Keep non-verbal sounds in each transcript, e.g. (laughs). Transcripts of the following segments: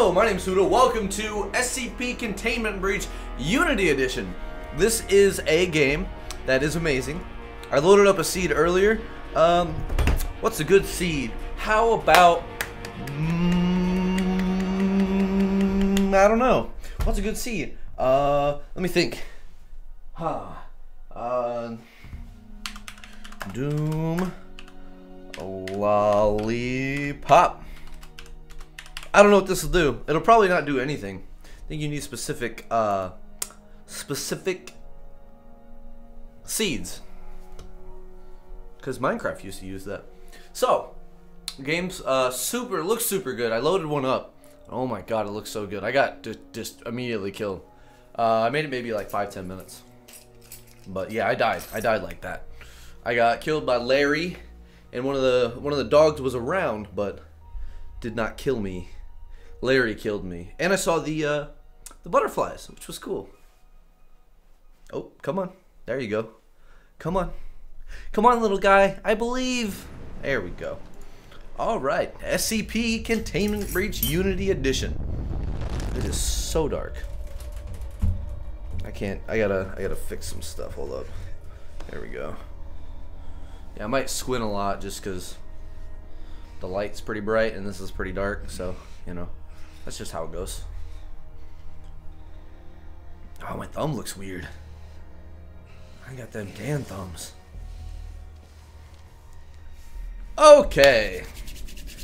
Hello, my name is Huta. Welcome to SCP Containment Breach Unity Edition. This is a game that is amazing. I loaded up a seed earlier. Um, what's a good seed? How about... Mm, I don't know. What's a good seed? Uh, let me think. Huh. Uh, Doom... Lollipop. I don't know what this will do. It'll probably not do anything. I think you need specific, uh, specific seeds. Because Minecraft used to use that. So, game's uh, super, looks super good. I loaded one up. Oh my god, it looks so good. I got just immediately killed. Uh, I made it maybe like 5-10 minutes. But yeah, I died. I died like that. I got killed by Larry, and one of the one of the dogs was around, but did not kill me. Larry killed me, and I saw the uh, the butterflies, which was cool. Oh, come on, there you go. Come on, come on, little guy. I believe. There we go. All right, SCP Containment Breach Unity Edition. It is so dark. I can't. I gotta. I gotta fix some stuff. Hold up. There we go. Yeah, I might squint a lot just because the light's pretty bright and this is pretty dark. So you know, that's just how it goes. Oh, my thumb looks weird. I got them damn thumbs. Okay.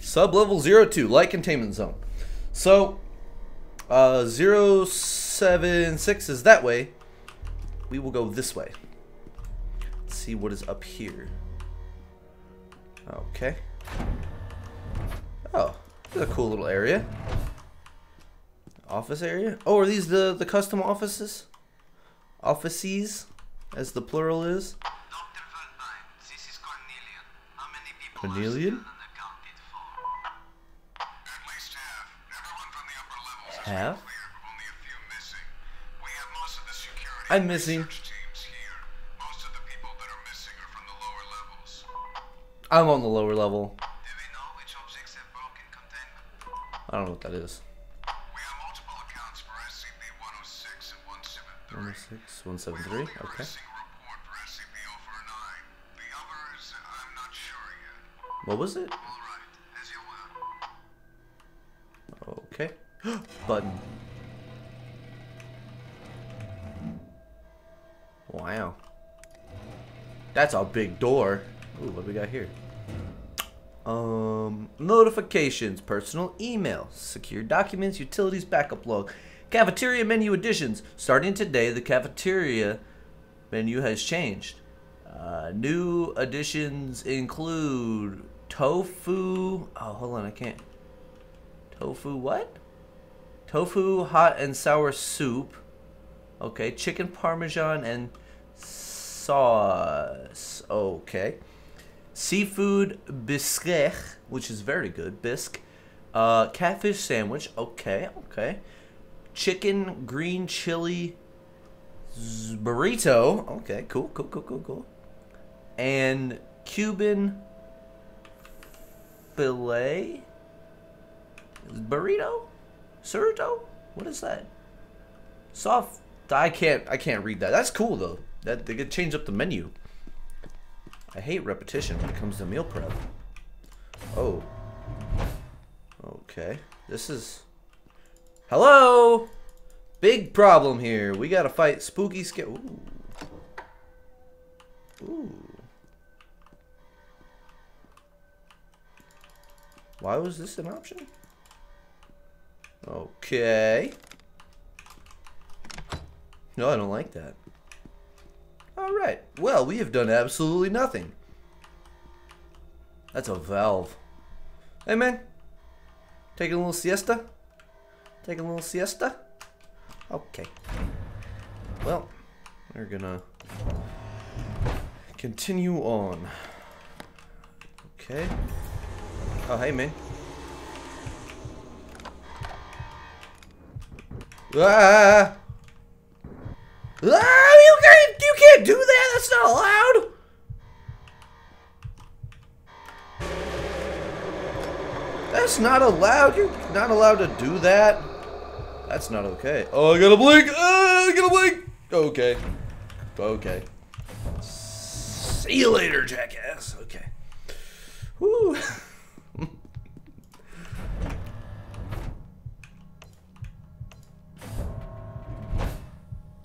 Sub-level 02, light containment zone. So, uh, 076 is that way. We will go this way. Let's see what is up here. Okay. Oh, this is a cool little area. Office area? Oh, are these the, the custom offices? Offices, as the plural is. Cornelian. Have I'm missing. I'm on the lower level. I don't know what that is. 106, 173, okay. Missing report for SCP-049. The others, I'm not sure yet. What was it? Okay. (gasps) Button. Wow. That's a big door. Ooh, what do we got here? Um, notifications, personal email, secure documents, utilities, backup log, cafeteria menu additions. Starting today, the cafeteria menu has changed. Uh, new additions include tofu. Oh, hold on, I can't. Tofu what? Tofu hot and sour soup. Okay, chicken parmesan and sauce. Okay. Seafood bisque, which is very good. Bisque. Uh, catfish sandwich. Okay, okay. Chicken green chili burrito. Okay, cool, cool, cool, cool, cool. And Cuban filet burrito, surito. What is that? Soft. I can't. I can't read that. That's cool though. That they could change up the menu. I hate repetition when it comes to meal prep. Oh. Okay. This is. Hello. Big problem here. We gotta fight spooky scare. Ooh. Ooh. Why was this an option? Okay. No, I don't like that. Alright. Well, we have done absolutely nothing. That's a valve. Hey, man. Taking a little siesta? Taking a little siesta? Okay. Well, we're gonna continue on. Okay. Oh, hey, man. Ah! Ah! You can't, you can't do that. That's not allowed. That's not allowed. You're not allowed to do that. That's not okay. Oh, I gotta blink. Uh, I gotta blink. Okay. Okay. See you later, jackass. Okay. Woo.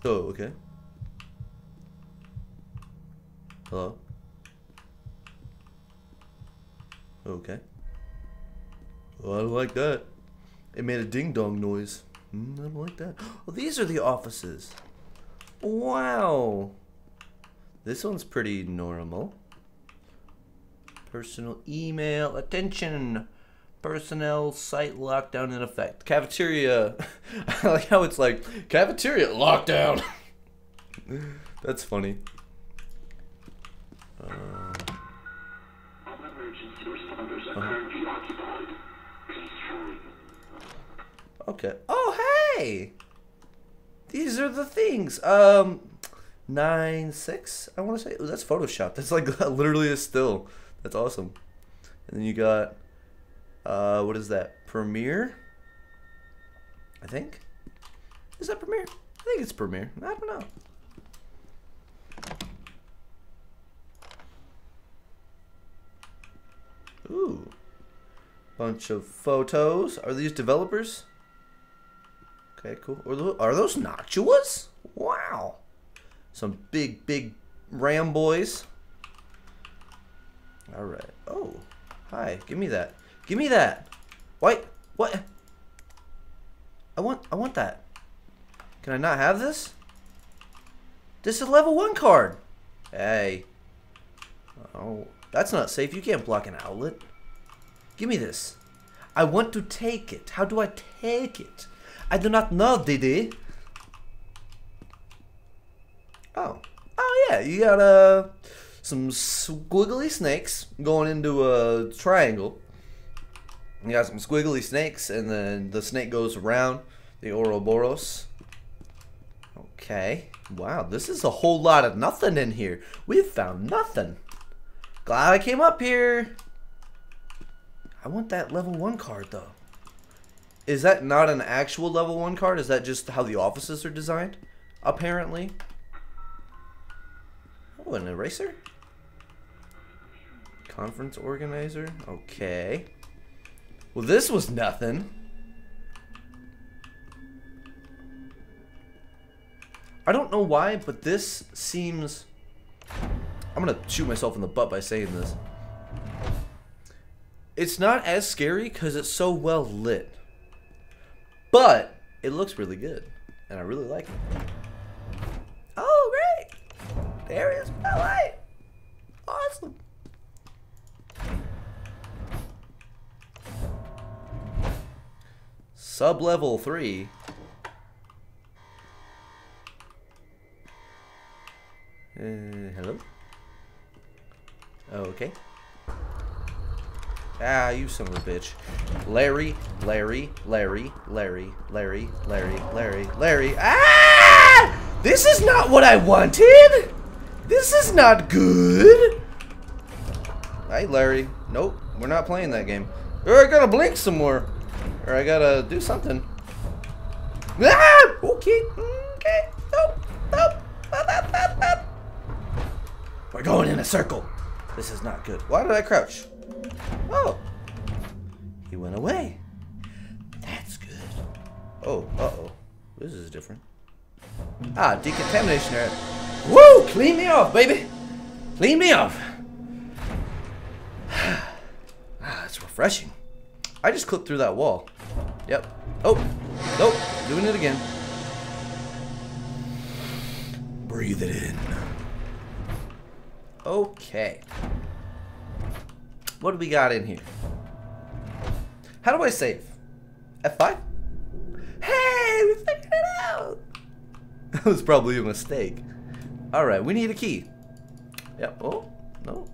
oh, okay. Hello? Okay. Well, I don't like that. It made a ding dong noise. Mm, I don't like that. (gasps) Oh, these are the offices. Wow. This one's pretty normal. Personal email. Attention. Personnel site lockdown in effect. Cafeteria. (laughs) I like how it's like cafeteria lockdown. (laughs) That's funny. Uh, Okay. Oh, hey! These are the things. Um, nine six. I want to say. Ooh, that's Photoshop. That's like (laughs) literally a still. That's awesome. And then you got, uh, what is that? Premiere. I think. Is that Premiere? I think it's Premiere. I don't know. Ooh. Bunch of photos. Are these developers? Okay, cool. Are those, Nachuas? Wow. Some big, big Ram boys. All right. Oh, hi. Give me that. Give me that. What? What? I want. I want that. Can I not have this? This is level one card. Hey. Oh, that's not safe. You can't block an outlet. Give me this. I want to take it. How do I take it? I do not know, Didi. Oh. Oh, yeah. You got uh, some squiggly snakes going into a triangle. You got some squiggly snakes, and then the snake goes around the Ouroboros. Okay. Wow, this is a whole lot of nothing in here. We've found nothing. Glad I came up here. I want that level 1 card, though. Is that not an actual level 1 card? Is that just how the offices are designed? Apparently. Oh, an eraser? Conference organizer? Okay. Well, this was nothing. I don't know why, but this seems... I'm gonna shoot myself in the butt by saying this. It's not as scary because it's so well lit. But it looks really good. And I really like it. Oh, great! There is my light! Awesome! Sub level 3. Uh, hello? Okay. Ah, you son of a bitch. Larry, Larry, Larry, Larry, Larry, Larry, Larry, Larry. Ah! This is not what I wanted! This is not good! Hey, Larry. Nope, we're not playing that game. Or I gotta blink some more. Or I gotta do something. Ah! Okay, okay. Nope, nope. We're going in a circle. This is not good. Why did I crouch? Oh. He went away. That's good. Oh, uh-oh. This is different. Ah, decontamination area. Woo! Clean me off, baby. Clean me off. (sighs) ah, it's refreshing. I just clipped through that wall. Yep. Oh, nope. Doing it again. Breathe it in. Okay. What do we got in here? How do I save? F5? Hey, we figured it out! (laughs) That was probably a mistake. Alright, we need a key. Yep. Oh, no.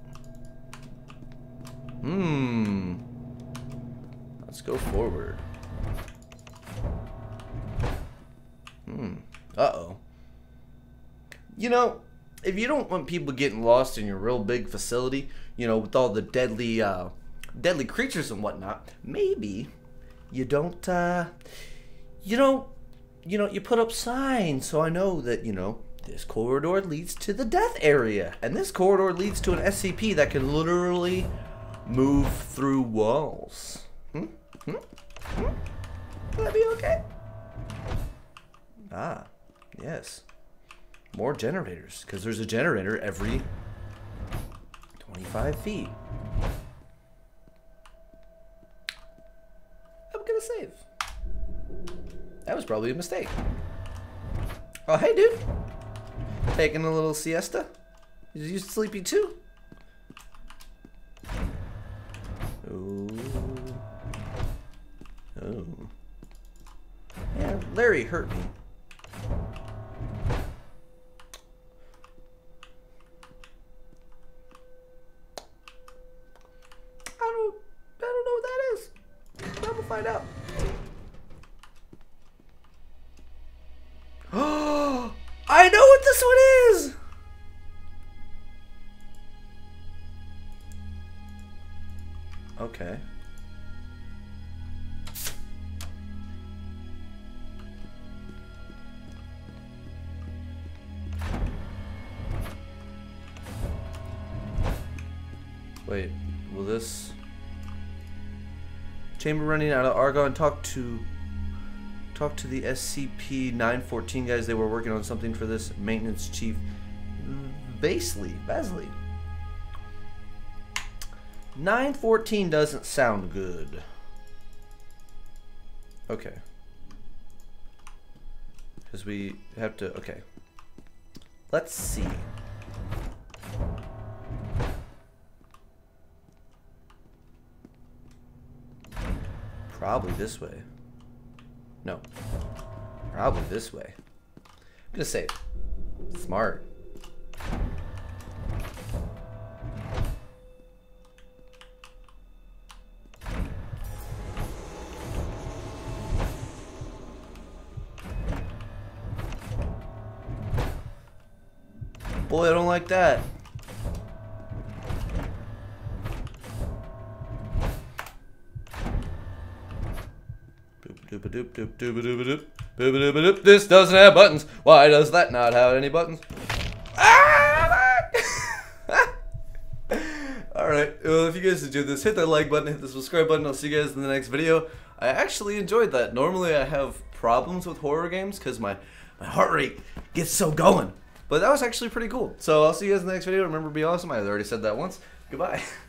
Hmm. Let's go forward. Hmm. Uh-oh. You know, if you don't want people getting lost in your real big facility, you know, with all the deadly uh, deadly creatures and whatnot, maybe you don't, uh, you don't, you know, you put up signs so I know that, you know, this corridor leads to the death area. And this corridor leads to an SCP that can literally move through walls. Hmm? Hmm? Hmm? Will that be okay? Ah, yes. More generators, because there's a generator every 25 feet. I'm gonna save. That was probably a mistake. Oh, hey, dude. Taking a little siesta? Is you sleepy too? Ooh. Oh. Yeah, Larry hurt me. Okay. Wait, will this chamber running out of Argon talk to talk to the SCP 914 guys? They were working on something for this maintenance chief. Basley Basley 914 doesn't sound good. Okay. Because we have to okay. Let's see. Probably this way. No. Probably this way. I'm gonna say smart. That. This doesn't have buttons. Why does that not have any buttons? Ah! (laughs) Alright, well, if you guys enjoyed this, hit that like button, hit the subscribe button. I'll see you guys in the next video. I actually enjoyed that. Normally, I have problems with horror games because my, my heart rate gets so going. But that was actually pretty cool. So I'll see you guys in the next video. Remember, be awesome. I already said that once. Goodbye. (laughs)